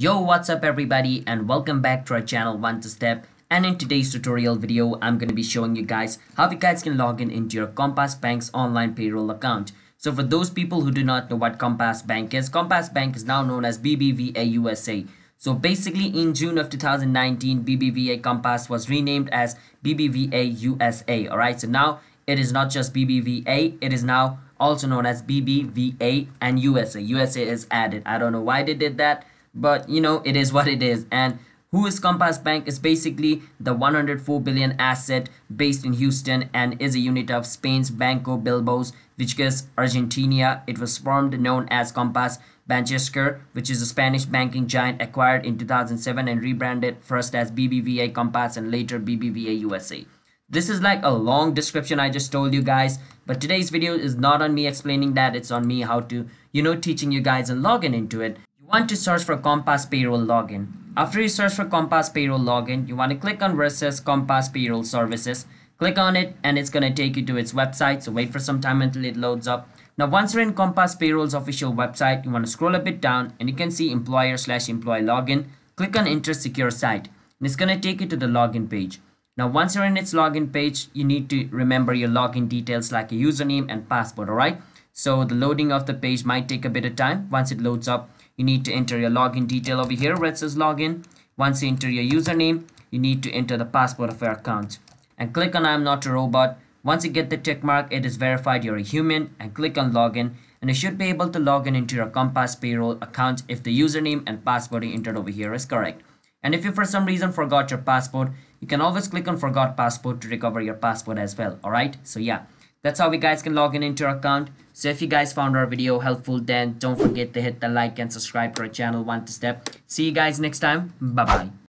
Yo, what's up everybody and welcome back to our channel One2Step and in today's tutorial video I'm going to be showing you guys how you guys can log in into your Compass Bank's online payroll account. So for those people who do not know what Compass Bank is, Compass Bank is now known as BBVA USA. So basically in June of 2019 BBVA Compass was renamed as BBVA USA. Alright, so now it is not just BBVA, it is now also known as BBVA and USA. USA is added. I don't know why they did that but you know it is what it is and who is Compass Bank is basically the 104 billion asset based in Houston and is a unit of Spain's Banco Bilbao's which is Argentina. It was formed known as Compass Bancshares, which is a Spanish banking giant acquired in 2007 and rebranded first as BBVA Compass and later BBVA USA. This is like a long description I just told you guys, but today's video is not on me explaining that, it's on me how to, you know, teaching you guys and logging into it want to search for Compass Payroll Login. After you search for Compass Payroll Login, you want to click on where Compass Payroll Services. Click on it and it's going to take you to its website. So wait for some time until it loads up. Now once you're in Compass Payroll's official website, you want to scroll a bit down and you can see employer slash employee login. Click on enter secure site and it's going to take you to the login page. Now once you're in its login page, you need to remember your login details like a username and password, alright? So the loading of the page might take a bit of time. Once it loads up, you need to enter your login detail over here where it says login. Once you enter your username, you need to enter the password of your account. And click on I'm not a robot. Once you get the tick mark, it is verified you're a human and click on login and you should be able to log in into your Compass payroll account if the username and password you entered over here is correct. And if you for some reason forgot your password, you can always click on forgot password to recover your password as well. Alright, so yeah. That's how we guys can log in into our account. So if you guys found our video helpful, then don't forget to hit the like and subscribe to our channel One2Step. See you guys next time. Bye-bye.